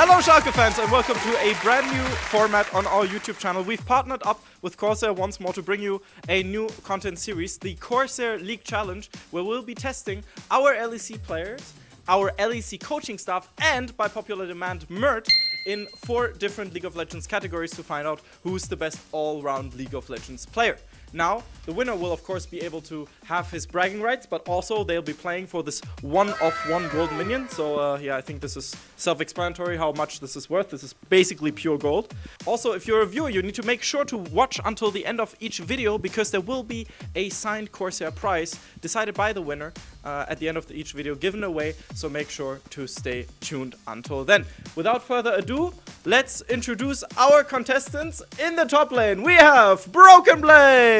Hello, Schalke fans, and welcome to a brand new format on our YouTube channel. We've partnered up with Corsair once more to bring you a new content series, the Corsair League Challenge, where we'll be testing our LEC players, our LEC coaching staff, and by popular demand, Mert in four different League of Legends categories to find out who's the best all round League of Legends player. Now, the winner will of course be able to have his bragging rights, but also they'll be playing for this one of one gold minion. So uh, yeah, I think this is self-explanatory how much this is worth. This is basically pure gold. Also, if you're a viewer, you need to make sure to watch until the end of each video because there will be a signed Corsair prize decided by the winner uh, at the end of the, each video given away. So make sure to stay tuned until then. Without further ado, let's introduce our contestants in the top lane. We have Broken Blade.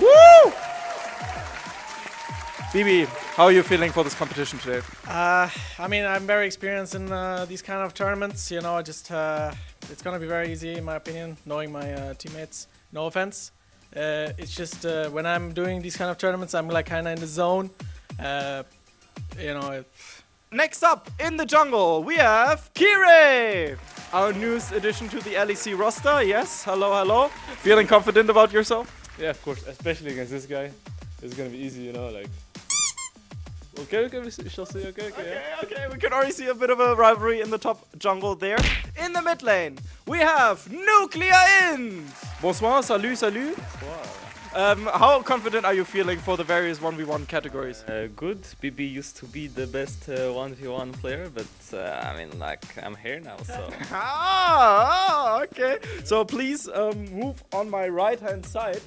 Woo! BB, how are you feeling for this competition today? Uh, I mean, I'm very experienced in uh, these kind of tournaments. You know, just uh, it's gonna be very easy in my opinion, knowing my uh, teammates. No offense. Uh, it's just uh, when I'm doing these kind of tournaments, I'm like kind of in the zone. Uh, you know. It, Next up in the jungle, we have Kirei, our newest addition to the LEC roster. Yes, hello, hello. Feeling confident about yourself? Yeah, of course, especially against this guy. It's gonna be easy, you know, like. Okay, okay, we shall see. Okay, okay, yeah. Okay, okay, we can already see a bit of a rivalry in the top jungle there. In the mid lane, we have Nuclear In. Bonsoir, salut, salut. Um, how confident are you feeling for the various 1v1 categories? Uh, good. BB used to be the best uh, 1v1 player, but uh, I mean, like, I'm here now, so. ah, okay. So please um, move on my right hand side.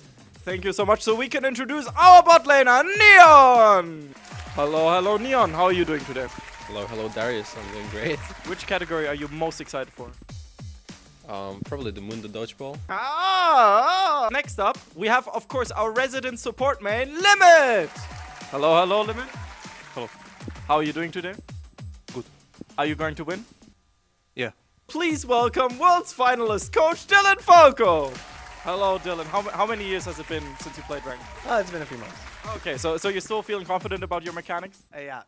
Thank you so much. So we can introduce our bot laner, Neon. Hello, hello, Neon. How are you doing today? Hello, hello, Darius. I'm doing great. Which category are you most excited for? Um, probably the Mundo Dodgeball. Ah, next up, we have, of course, our resident support main, Limit. Hello, hello, Limit. Hello. How are you doing today? Good. Are you going to win? Yeah. Please welcome world's finalist, Coach Dylan Falco. Hello, Dylan. How, how many years has it been since you played ranked? oh, it's been a few months. Okay, so so you're still feeling confident about your mechanics? Uh, yeah.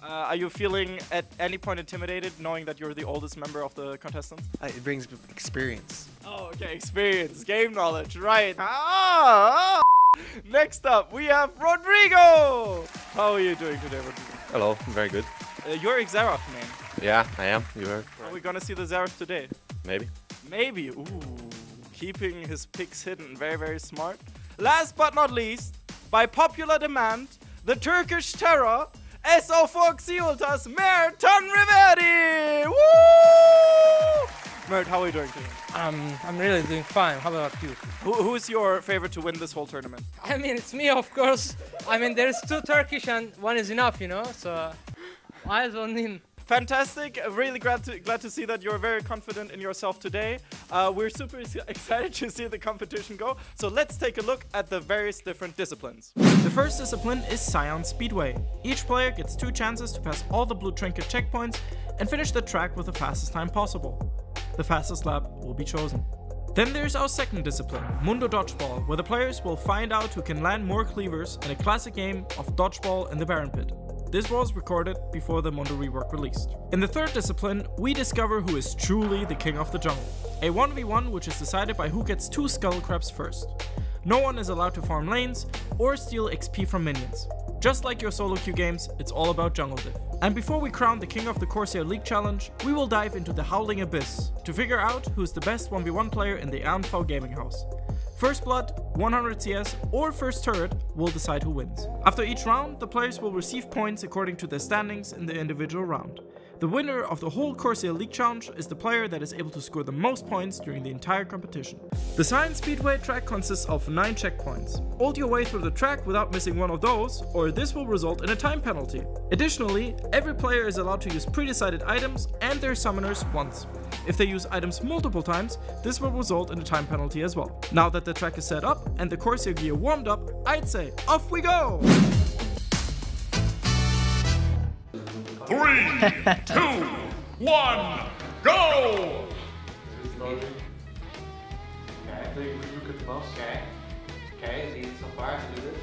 Uh, are you feeling at any point intimidated, knowing that you're the oldest member of the contestants? Uh, it brings experience. Oh, okay, experience, game knowledge, right? Ah! Next up, we have Rodrigo. How are you doing today, Rodrigo? Hello, very good. Uh, you're a Xerath, man. Yeah, I am. You heard? Are we gonna see the Xerath today? Maybe. Maybe. Ooh, keeping his picks hidden, very very smart. Last but not least, by popular demand, the Turkish terror, SO4 Xiultas, Mert Tanriverdi! Woo! Mert, how are you doing today? Um, I'm really doing fine. How about you? Who, who's your favorite to win this whole tournament? I mean, it's me, of course. I mean, there's two Turkish and one is enough, you know. So, eyes on him. Fantastic. Really glad to, glad to see that you're very confident in yourself today. Uh, we're super excited to see the competition go. So let's take a look at the various different disciplines. The first discipline is Sion Speedway. Each player gets two chances to pass all the blue trinket checkpoints and finish the track with the fastest time possible. The fastest lap will be chosen. Then there's our second discipline, Mundo Dodgeball, where the players will find out who can land more cleavers in a classic game of dodgeball in the Baron Pit. This was recorded before the Mundo rework released. In the third discipline, we discover who is truly the king of the jungle. A 1v1 which is decided by who gets two scuttle crabs first. No one is allowed to farm lanes or steal XP from minions. Just like your solo queue games, it's all about jungle diff. And before we crown the king of the Corsair League Challenge, we will dive into the Howling Abyss to figure out who's the best 1v1 player in the ANV Gaming House. First Blood, 100 CS, or First Turret will decide who wins. After each round, the players will receive points according to their standings in the individual round. The winner of the whole Corsair League Challenge is the player that is able to score the most points during the entire competition. The Sion Speedway track consists of 9 checkpoints. Hold your way through the track without missing one of those, or this will result in a time penalty. Additionally, every player is allowed to use pre-decided items and their summoners once. If they use items multiple times, this will result in a time penalty as well. Now that the track is set up and the Corsair gear warmed up, I'd say off we go! Three, two, one, go! Okay. Okay. Okay, zie je het zo vaak doe dit?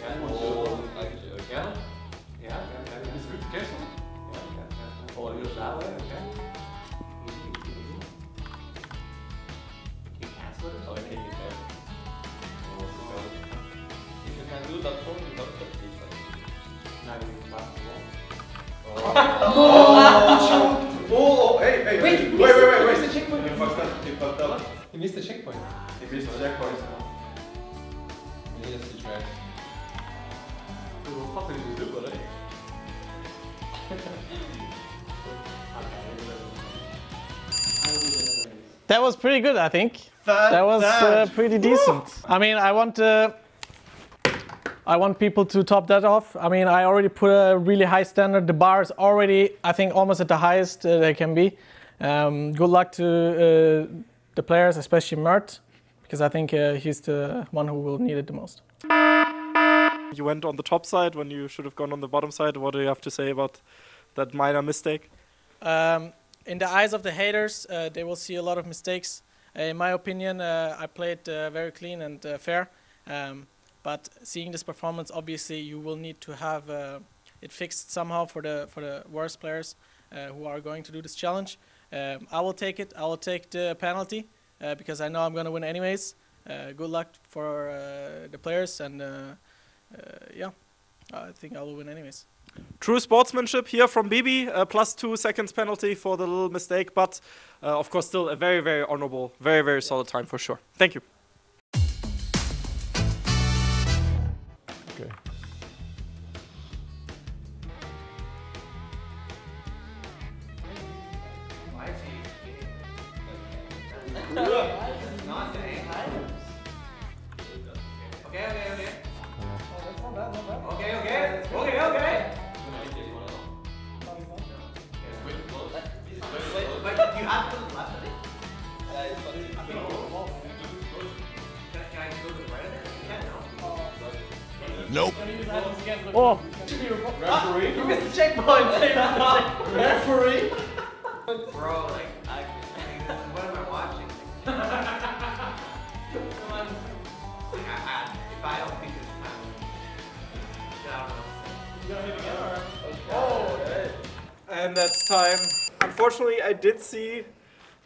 Ja, oh, ja. Ja, ja, ja. Is het goed Ja, ja, ja. Oh, heel snel, hè? Oké. Oh, Oh! hey, hey, wait, wait, wait, wait, wait. the checkpoint? You fucked up. You fucked up. You missed the checkpoint. You missed the checkpoint. Yeah, that's the trash. Wat fuck is dit dubbel, hè? That was pretty good, I think. That, That was uh, pretty decent. I mean, I want uh, I want people to top that off. I mean, I already put a really high standard. The bar is already, I think, almost at the highest uh, they can be. Um, good luck to uh, the players, especially Mert, because I think uh, he's the one who will need it the most. You went on the top side when you should have gone on the bottom side. What do you have to say about that minor mistake? Um, in the eyes of the haters, uh, they will see a lot of mistakes. In my opinion, uh, I played uh, very clean and uh, fair. Um, but seeing this performance, obviously, you will need to have uh, it fixed somehow for the for the worst players uh, who are going to do this challenge. Um, I will take it. I will take the penalty uh, because I know I'm going to win anyways. Uh, good luck for uh, the players, and uh, yeah, I think I will win anyways. True sportsmanship here from Bibi, uh, plus two seconds penalty for the little mistake, but uh, of course, still a very, very honorable, very, very solid time for sure. Thank you. Missed the checkpoint! Referee! Bro, like, I, I mean, what am I watching? Come on. Like, I, I, if I don't think it's time, I don't know. Oh, and that's time. Unfortunately, I did see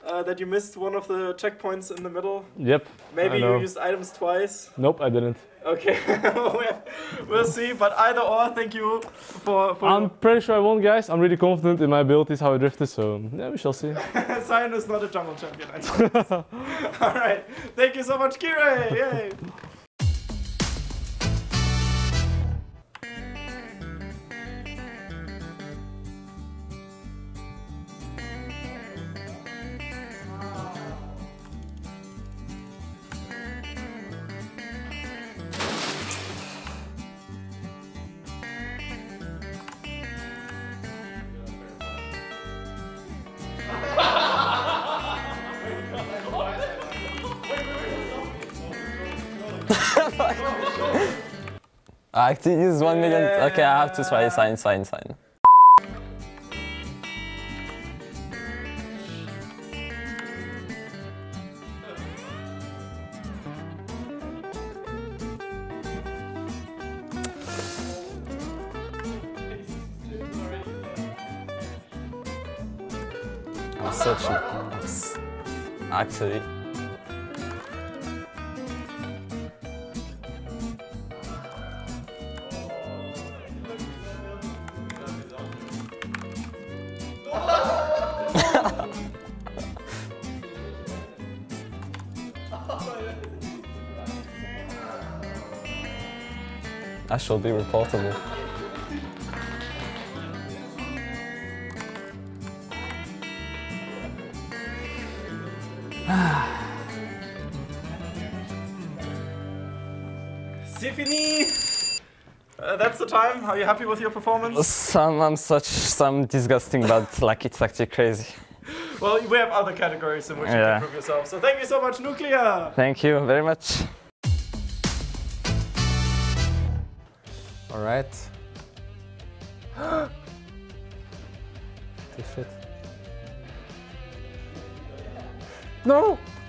uh, that you missed one of the checkpoints in the middle. Yep. Maybe you used items twice. Nope, I didn't. Okay, we'll- see. But either or, thank you for for I'm pretty sure I won, guys. I'm really confident in my abilities, how I drifted, so yeah, we shall see. Sion is not a jungle champion. All right, thank you so much, Kirei. Yay. I have to use one million. Okay, I have to try. Sign, sign, sign. I'm such a. Actually. I shall be reportable. Fini. Uh, that's the time. Are you happy with your performance? Some, I'm such some disgusting, but like it's actually crazy. Well, we have other categories in which you can prove yourself. So thank you so much, Nuclear. Thank you very much. Right. This shit. No! No!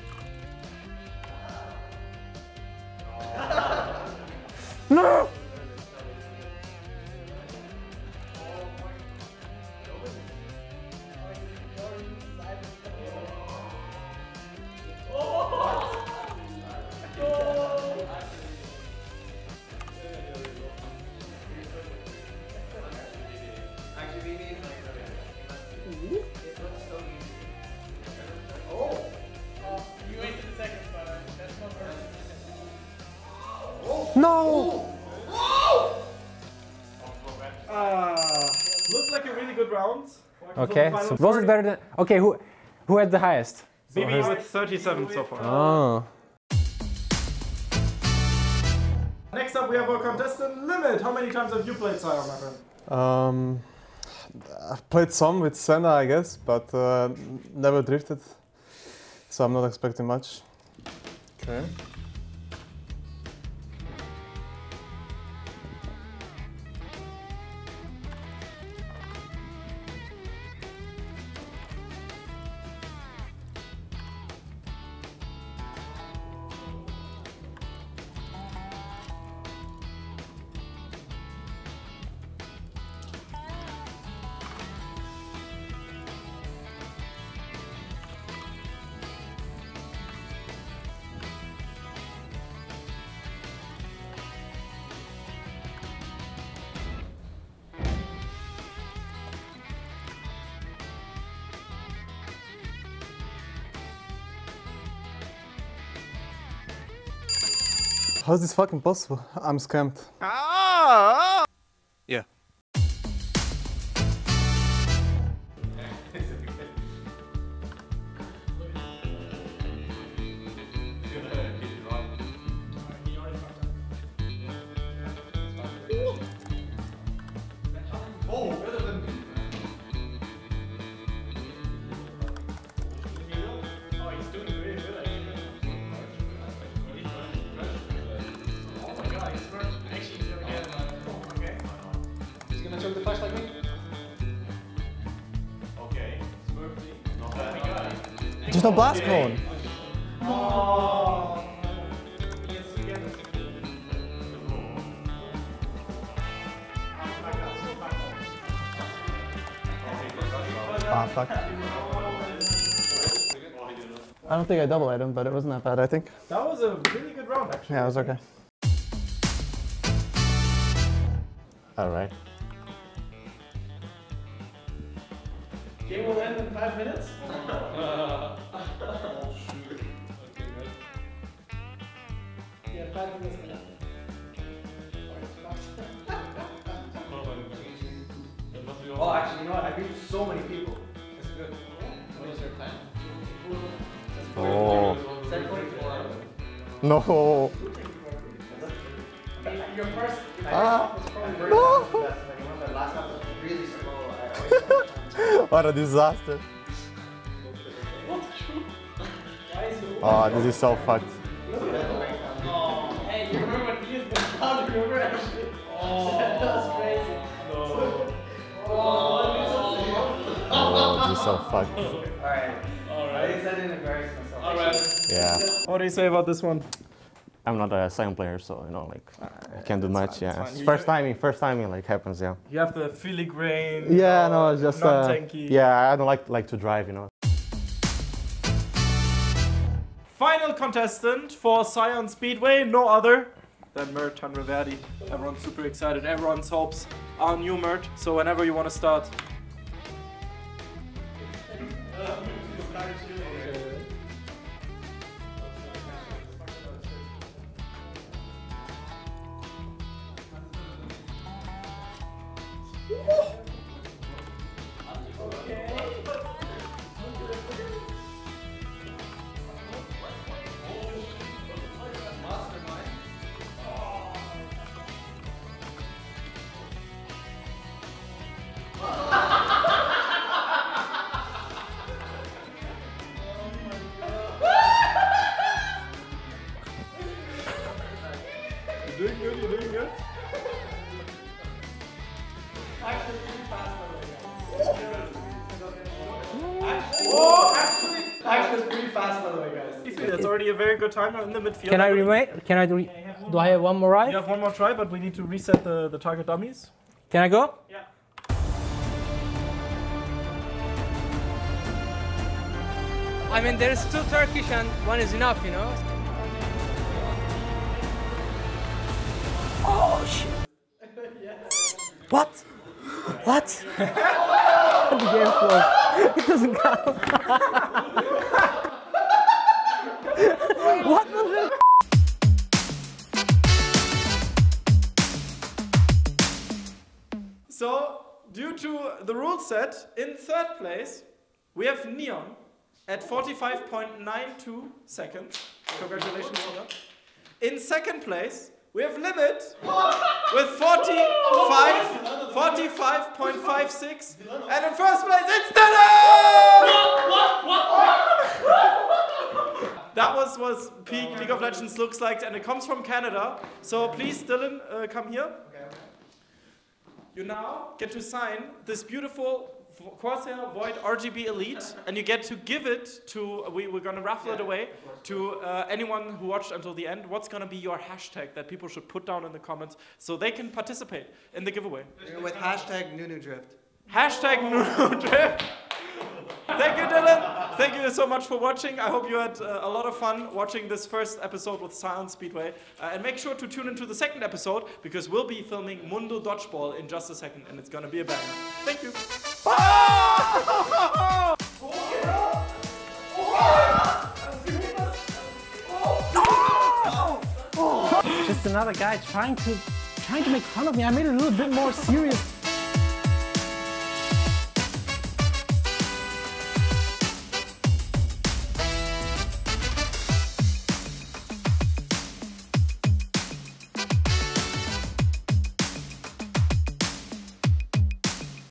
No! Ah, looked like a really good round. Okay, so was it better than. Okay, who who had the highest? BB with 37 so far. Oh. Next up, we have our contestant Limit. How many times have you played Sion, my friend? Um, I've played some with Senna, I guess, but uh, never drifted, so I'm not expecting much. Okay. How's this fucking possible? I'm scammed. Ah! Yeah. There's no blast cone. Ah, fuck. I don't think I double him, but it wasn't that bad, I think. That was a really good round, actually. Yeah, it was okay. Alright. Game will end in five minutes. yeah, five minutes. Oh, actually, you know what? I beat so many people. It's good. What is your time? Oh. Said 24. No. Your first. Ah. No. No. The last one was really slow. What a disaster. Oh, this is so fucked. Oh, hey, you remember when he has been found? Remember actually? Oh, that was crazy. Oh, this is so fucked. Alright. Alright. I think I didn't embarrass myself. Alright. Yeah. What do you say about this one? I'm not a Sion player, so you know, like I can't do much. fine, yeah, it's. It's first timing, first timing, like happens. Yeah. You have the filigrane. Yeah, uh, no, it's just uh, yeah. I don't like like to drive, you know. Final contestant for Sion Speedway, no other than Mert Tanriverdi. Everyone's super excited. Everyone's hopes are on Mert. So whenever you want to start. Already a very good time in the midfield. Can I remain? Can I do? Do I have one more You ride? have one more try, but we need to reset the, the target dummies. Can I go? Yeah. I mean, there's two Turkish and one is enough, you know. Oh shit. What? What? the game's closed. It doesn't count. What the So, due to the rule set, in third place, we have Neon at 45.92 seconds. Congratulations on. In second place, we have Limit with 45, 45.56. And in first place, it's Dylan! That was what peak League of Legends looks like, and it comes from Canada. So please, Dylan, uh, come here. You now get to sign this beautiful Corsair Void RGB Elite, and you get to give it to. We, we're gonna raffle it away to uh, anyone who watched until the end. What's gonna be your hashtag that people should put down in the comments so they can participate in the giveaway? With hashtag NuNuDrift. Hashtag NuNuDrift. Thank you, Dylan. Thank you so much for watching. I hope you had uh, a lot of fun watching this first episode with Silent Speedway. Uh, and make sure to tune into the second episode because we'll be filming Mundo Dodgeball in just a second and it's gonna be a banger. Thank you. Just another guy trying to trying to make fun of me. I made it a little bit more serious.